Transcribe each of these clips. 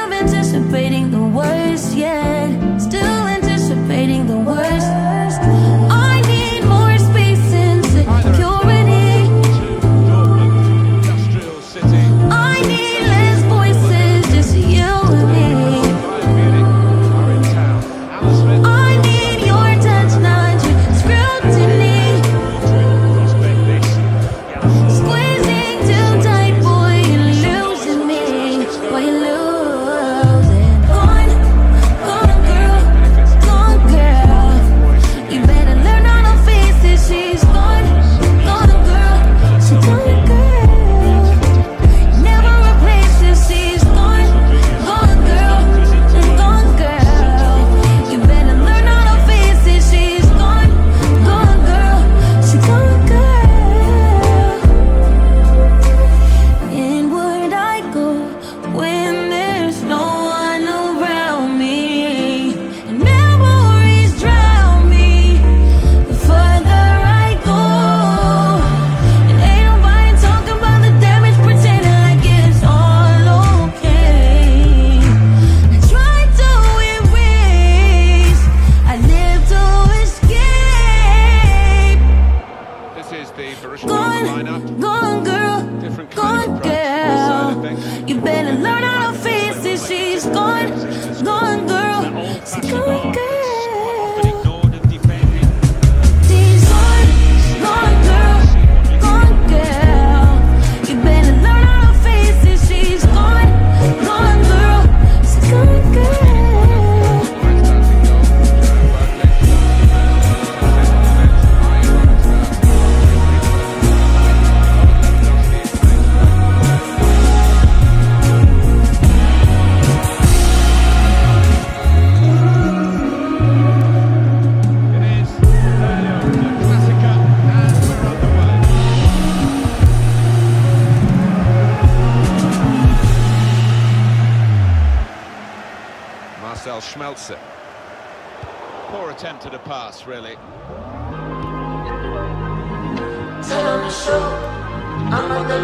am anticipating the worst, yeah.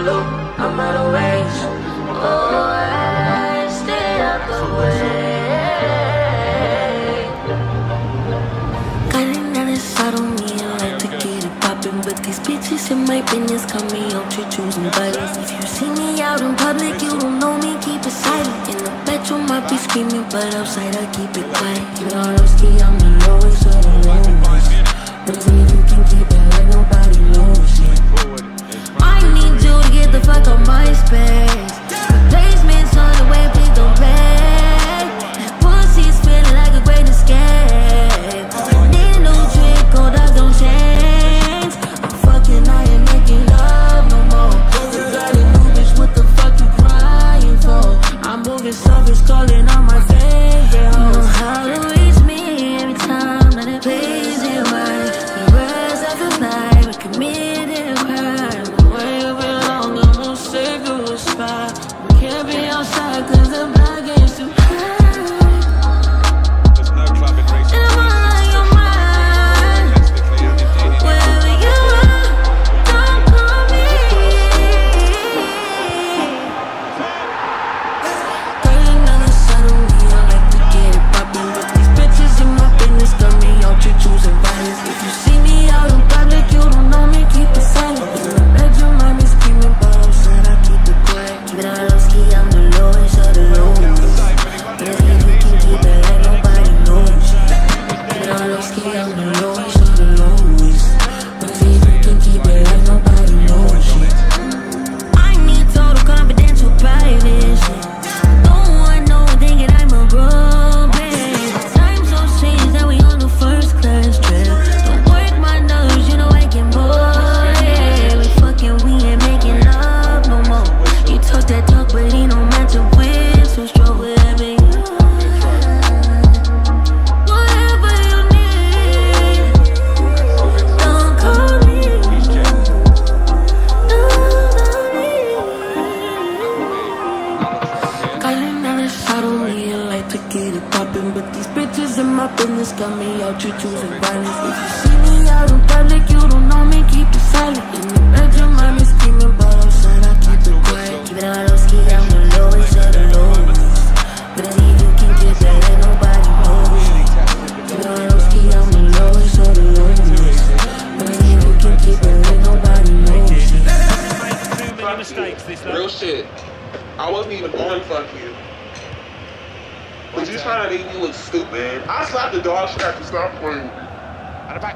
loop, I'm out of range. Oh, I stay out the way. Cutting out inside on me, I like to get it poppin'. But these bitches in my business call me out to choosing buddies. If you see me out in public, you don't know me, keep it silent. In the bedroom, I be screaming, but outside, I keep it quiet. You know, I'm I'm the lowest of the lowest. Don't you can keep it to MySpace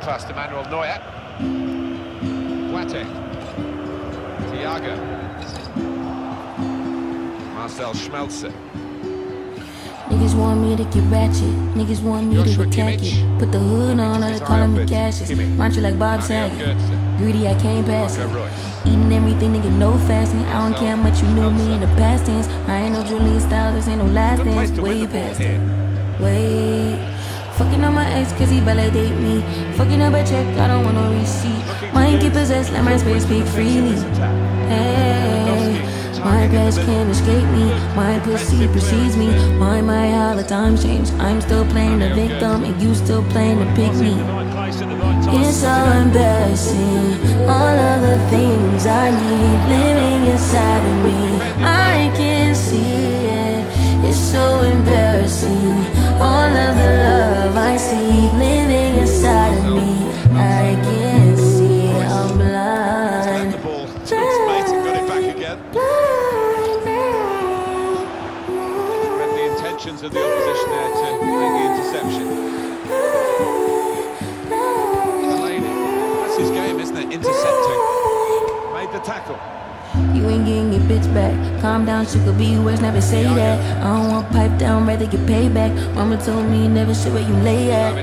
And a back pass to Manuel Neuer. Boateng. Thiago. Marcel Schmelzer. Niggas want me to get ratchet. Niggas want me Joshua to attack Kimmich. it. Put the hood on, Kimmich they calling me Cassius. Mind you like Bob Saget. Greedy, I can't pass it. Eating everything, nigga, no fasting. I don't care how much you knew me in the past tense. I ain't no Julian Styles, this ain't no last dance. Way past it. Wait. Fucking on my ex cause he validate me. Fucking up a check, I don't want no receipt. Mind get possessed, let my spirit speak freely. Hey, my past can't escape me. My pussy precedes me. My, my, how the times change. I'm still playing the victim and you still playing the pick me. It's so embarrassing. All of the things I need living inside of me. I can't see it. It's so embarrassing. All of the love I see living inside of me. I can't see. I'm blind. the ball to its mate and got it back again. Read the intentions of the opposition there to make the interception. Delaney. That's his game, isn't it? Intercepting. Made the tackle. You ain't getting your bitch back. Calm down, she could be worse, never say that. I don't want pipe down, rather get payback. Mama told me never shit where you lay at.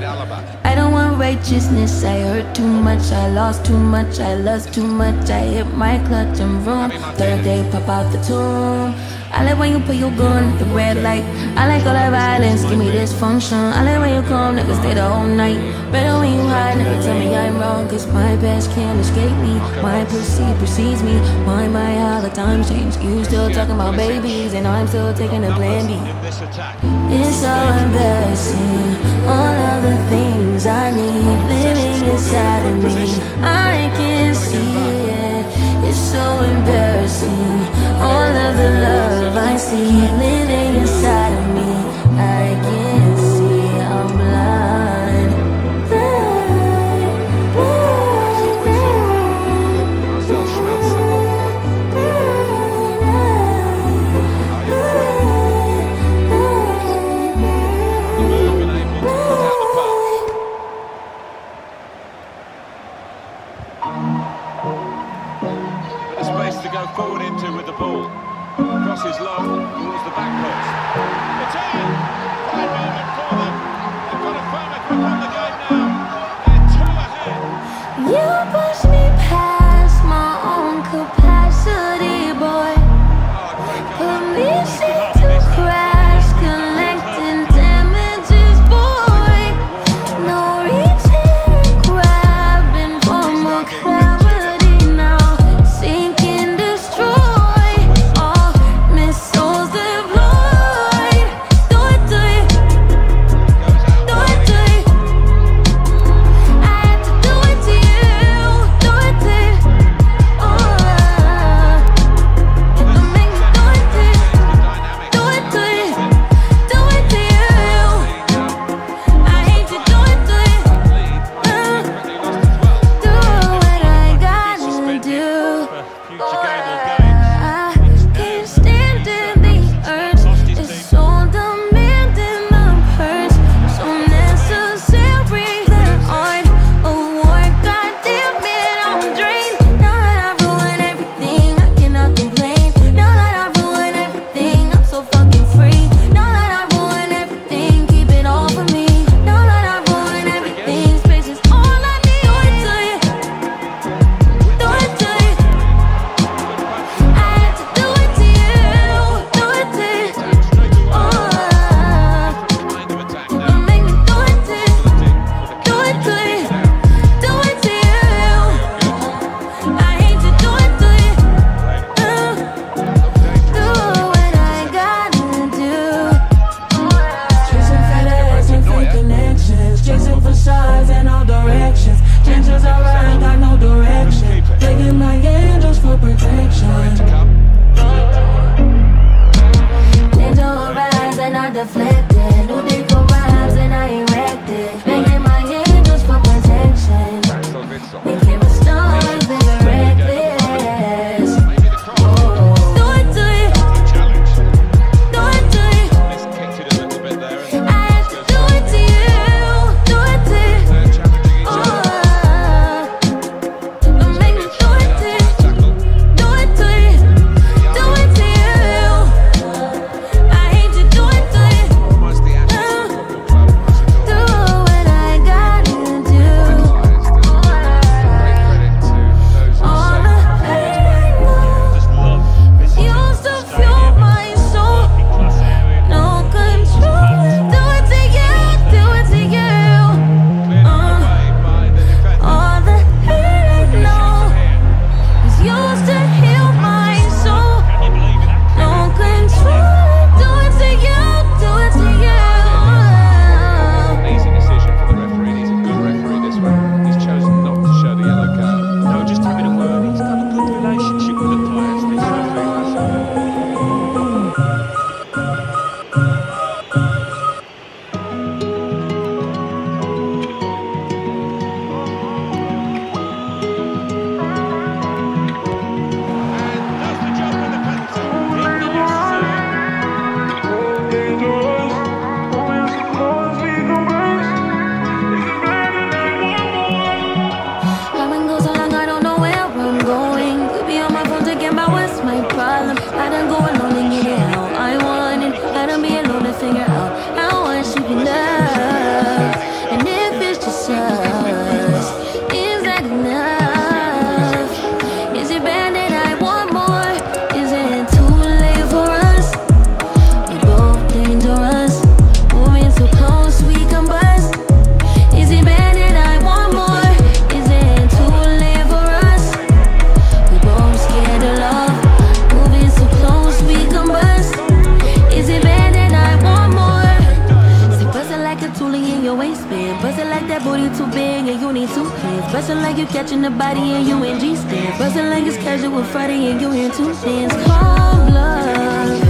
I don't want righteousness. I hurt too much. I lost too much. I lost too much. I hit my clutch and room. Third day, pop out the tomb. I like when you put your gun, the red light. I like all that violence, give me dysfunction. I like when you come, nigga, stay the whole night. Better when you hide, nigga, tell me I'm wrong. Cause my past can't escape me. My pussy precedes me. Why my, how the times change. You still talking about babies, and I'm still taking a plan B. It's so embarrassing. All of the things see living Catching the body and you in G stands. Bustin' like it's casual Friday and you in two hands. Cold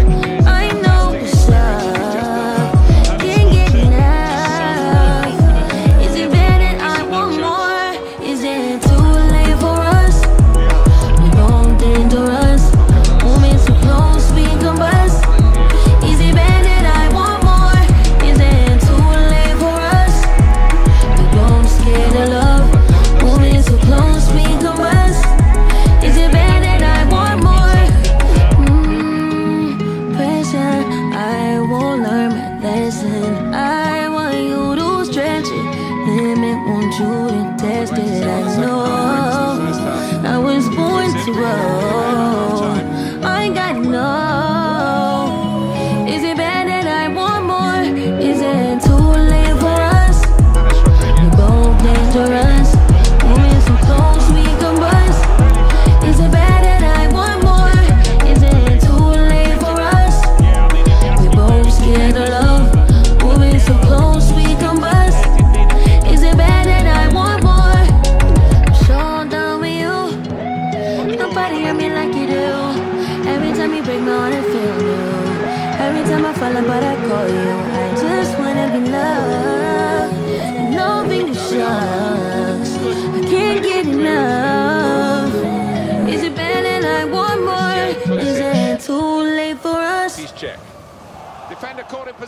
blood.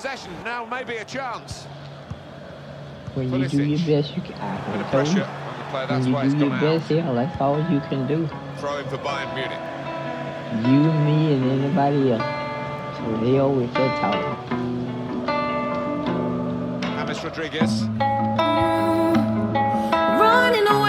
possession. Now maybe a chance. When you do your best, you can. I Bit of pressure on the player. That's when why you it's do your gone best, yeah, that's all you can do. Throw him for Bayern Munich. You, me, and anybody else. So they always say talk. James Rodriguez. Running away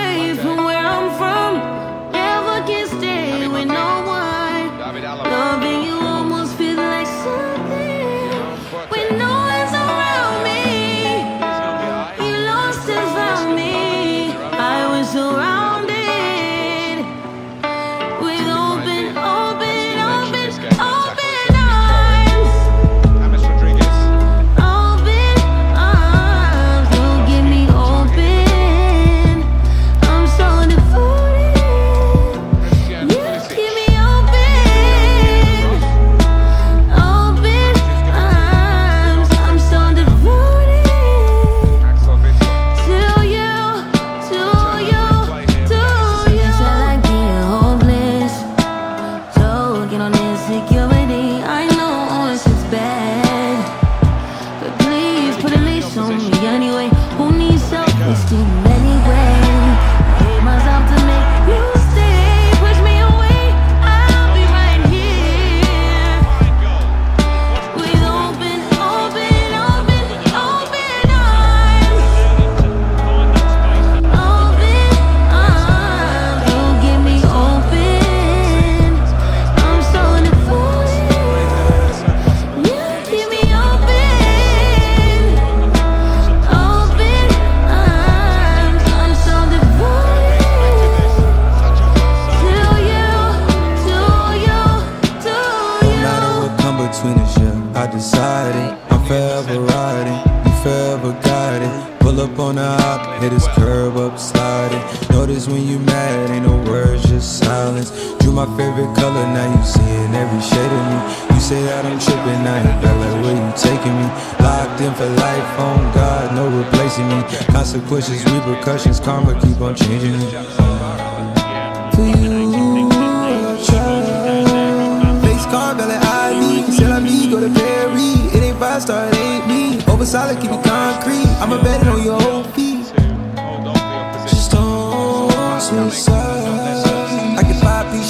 favorite color, now you seeing every shade of me. You say that I'm tripping, I ain't back like where you taking me. Locked in for life, on God, no replacing me. Consequences, repercussions, karma keep on changing me. You, I try. Face card, belly ID. I'm me, go to Perry. It ain't five star, it ain't me. Over solid, keep it concrete. I'ma bet it on your whole feet. Just suicide.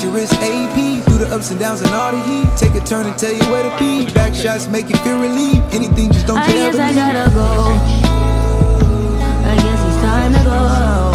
Your wrist AP. Through the ups and downs and all the heat. Take a turn and tell you where to be. Back shots make you feel relief. Anything, just don't I guess I gotta go. I guess it's time to go.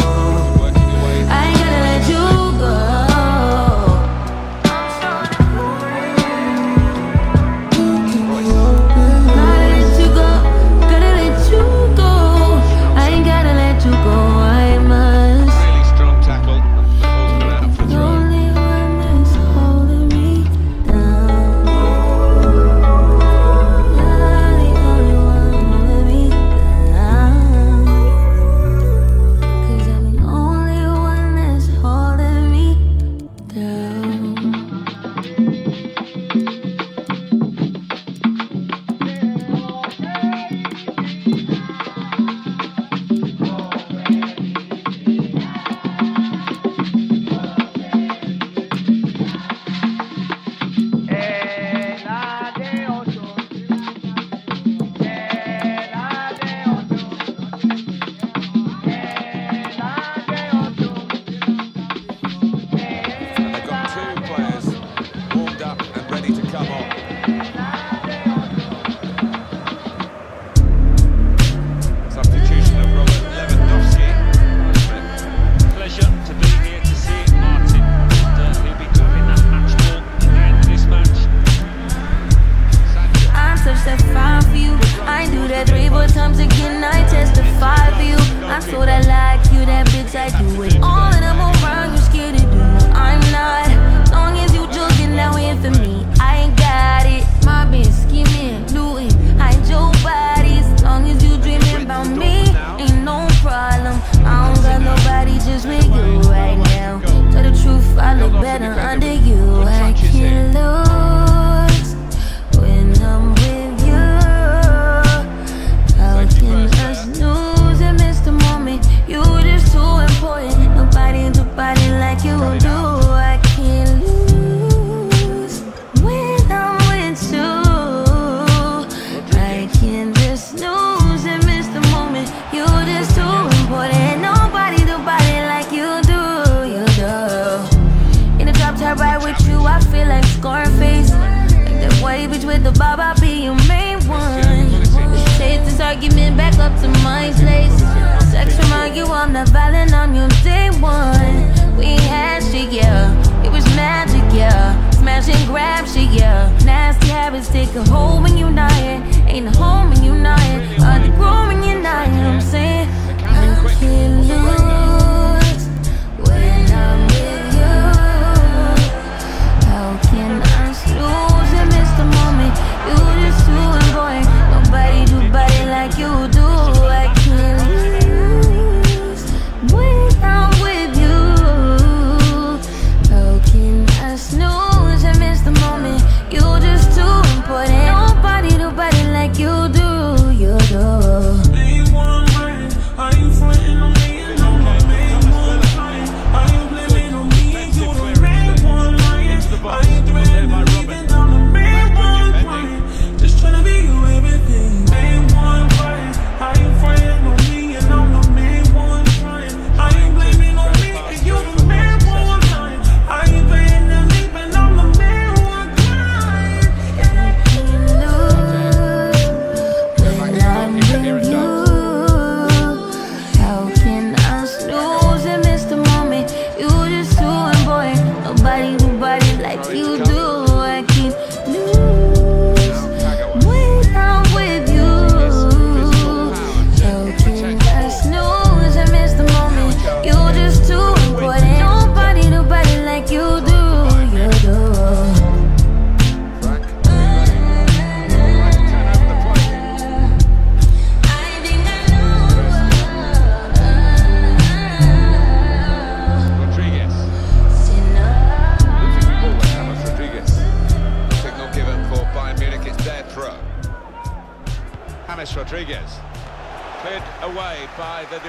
rapture, yeah. Nasty habits take a hold when you're not here. Ain't a home when you're not here. Underground when you're not here. I'm saying, I'm feeling.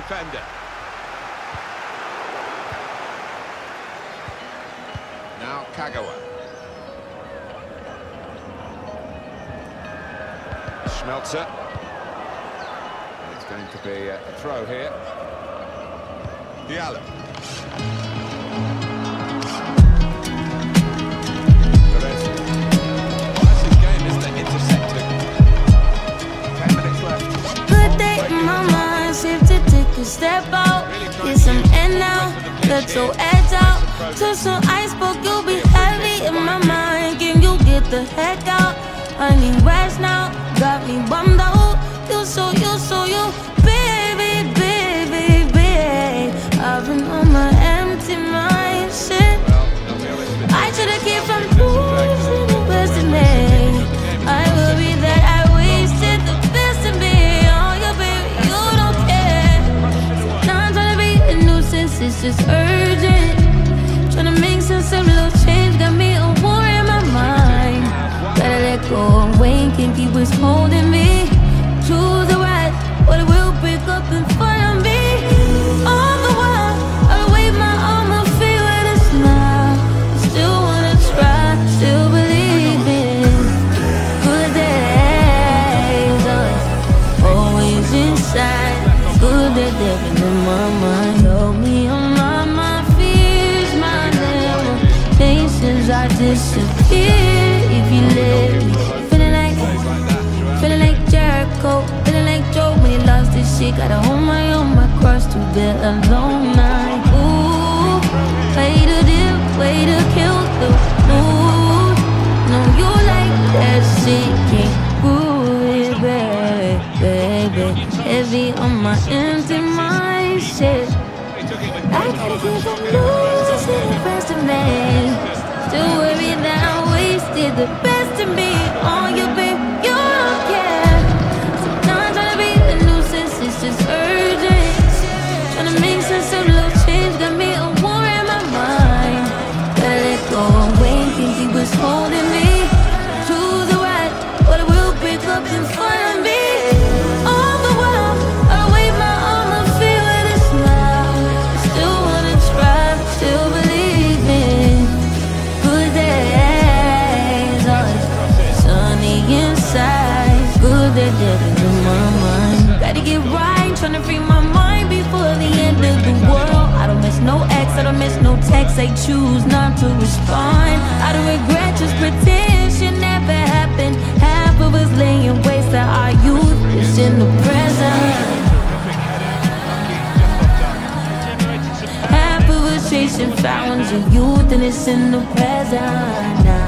defender. Now Kagawa. Schmelzer. It's going to be a, a throw here. Diallo. step out. get some air now. Let your edge out. Touch some iceberg, you'll be heavy in my mind. Can you get the heck out? I need rest now. Got me bummed out. You so, you so, you. Baby, baby, baby. I've been on my empty mind. Shit. I should've came from. was holding me the best. they choose not to respond. Out of regret, just pretend shit never happened. Half of us laying waste to our youth is in the present. Half of us chasing fountains of youth and it's in the present. now